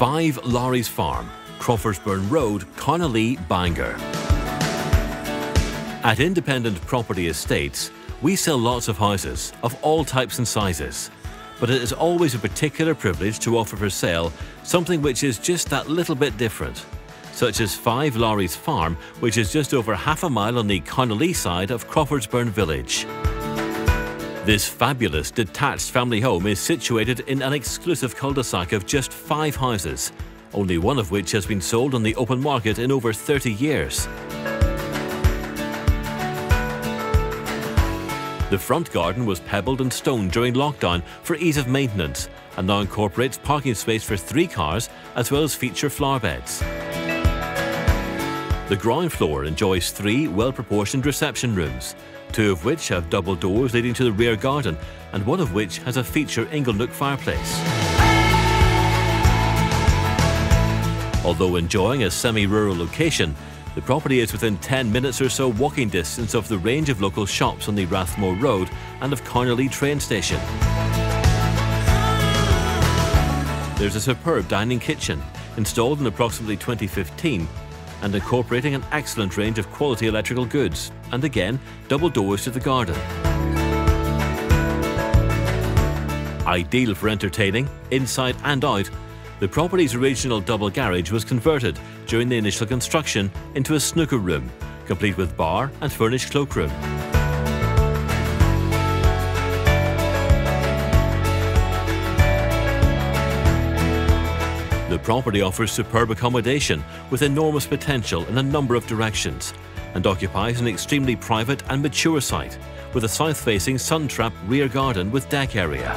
5 Lawry's Farm, Crawfordsburn Road, Carnalea, Bangor. At Independent Property Estates, we sell lots of houses of all types and sizes, but it is always a particular privilege to offer for sale something which is just that little bit different, such as 5 Lawry's Farm, which is just over half a mile on the Carnalea side of Crawfordsburn Village. This fabulous detached family home is situated in an exclusive cul-de-sac of just five houses, only one of which has been sold on the open market in over 30 years. The front garden was pebbled and stoned during lockdown for ease of maintenance and now incorporates parking space for three cars as well as feature flower beds. The ground floor enjoys three well-proportioned reception rooms, two of which have double doors leading to the rear garden and one of which has a feature inglenook fireplace. Although enjoying a semi-rural location, the property is within 10 minutes or so walking distance of the range of local shops on the Rathmore Road and of Carnalea train station. There's a superb dining kitchen, installed in approximately 2015 and incorporating an excellent range of quality electrical goods, and again, double doors to the garden. Ideal for entertaining, inside and out, the property's original double garage was converted during the initial construction into a snooker room, complete with bar and furnished cloakroom. Property offers superb accommodation with enormous potential in a number of directions and occupies an extremely private and mature site with a south-facing sun-trapped rear garden with deck area.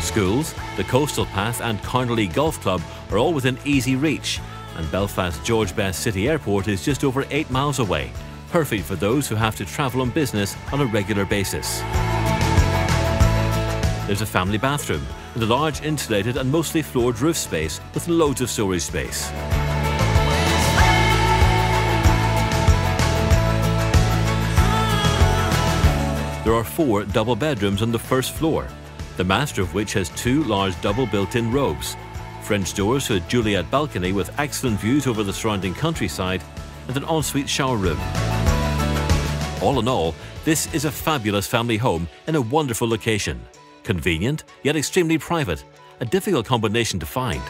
Schools, the Coastal Path and Carnalea Golf Club are all within easy reach, and Belfast George Best City Airport is just over 8 miles away, perfect for those who have to travel on business on a regular basis. There's a family bathroom and a large insulated and mostly floored roof space with loads of storage space. There are four double bedrooms on the first floor the master of which has two large double built-in robes, French doors to a Juliet balcony with excellent views over the surrounding countryside, and an ensuite shower room. All in all, this is a fabulous family home in a wonderful location. Convenient, yet extremely private, a difficult combination to find.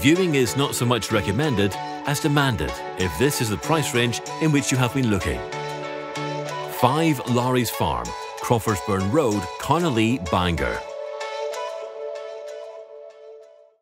Viewing is not so much recommended as demanded if this is the price range in which you have been looking. 5 Lawry's Farm, Crawfordsburn Road, Carnalea, Bangor.